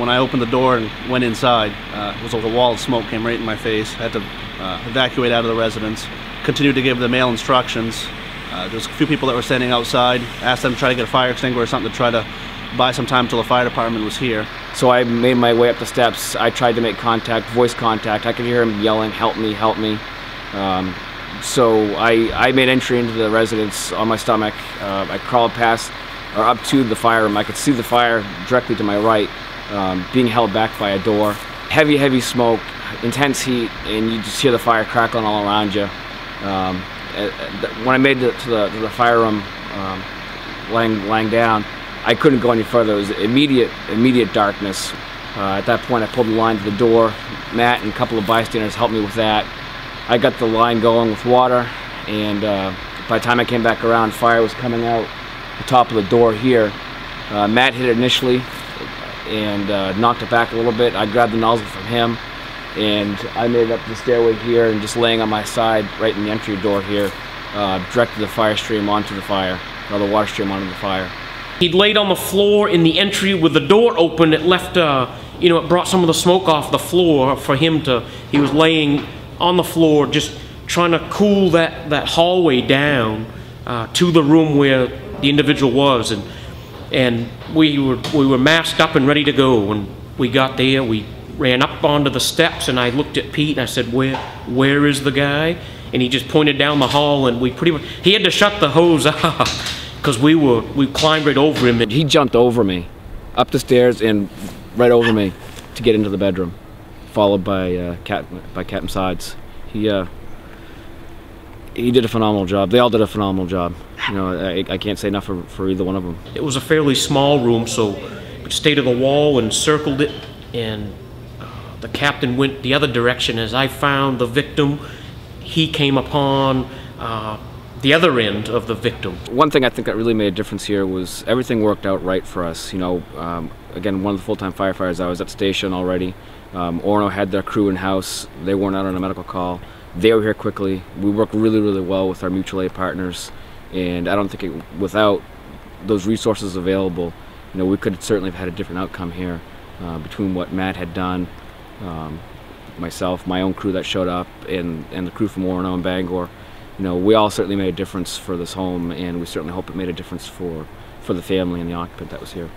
When I opened the door and went inside, uh, it was like a wall of smoke came right in my face. I had to uh, evacuate out of the residence. Continued to give the male instructions. Uh, was a few people that were standing outside. Asked them to try to get a fire extinguisher or something to try to buy some time until the fire department was here. So I made my way up the steps. I tried to make contact, voice contact. I could hear him yelling, "Help me! Help me!" Um, so I, I made entry into the residence on my stomach. Uh, I crawled past or up to the fire room. I could see the fire directly to my right, um, being held back by a door. Heavy, heavy smoke, intense heat, and you just hear the fire crackling all around you. Um, when I made it to the, to the fire room, um, down, I couldn't go any further. It was immediate, immediate darkness. Uh, at that point, I pulled the line to the door. Matt and a couple of bystanders helped me with that. I got the line going with water, and uh, by the time I came back around, fire was coming out the top of the door here. Uh, Matt hit it initially and uh, knocked it back a little bit. I grabbed the nozzle from him, and I made up the stairway here and just laying on my side right in the entry door here, uh, directed the fire stream onto the fire, or the water stream onto the fire. He'd laid on the floor in the entry with the door open. It left, uh, you know, it brought some of the smoke off the floor for him to. He was laying on the floor, just trying to cool that that hallway down uh, to the room where the individual was, and and we were we were masked up and ready to go. When we got there, we ran up onto the steps, and I looked at Pete and I said, "Where where is the guy?" And he just pointed down the hall, and we pretty much he had to shut the hose off because we were we climbed right over him. And He jumped over me, up the stairs and right over me to get into the bedroom, followed by uh, Cat by Captain Sides. He uh, he did a phenomenal job. They all did a phenomenal job. You know, I, I can't say enough for, for either one of them. It was a fairly small room, so we stayed to the wall and circled it, and uh, the captain went the other direction. As I found the victim, he came upon uh, the other end of the victim. One thing I think that really made a difference here was everything worked out right for us. You know, um, again, one of the full-time firefighters, I was at station already. Um, Orono had their crew in house. They weren't out on a medical call. They were here quickly. We worked really, really well with our mutual aid partners, and I don't think it, without those resources available, you know, we could certainly have had a different outcome here uh, between what Matt had done, um, myself, my own crew that showed up, and, and the crew from Orono and Bangor. You know, we all certainly made a difference for this home, and we certainly hope it made a difference for, for the family and the occupant that was here.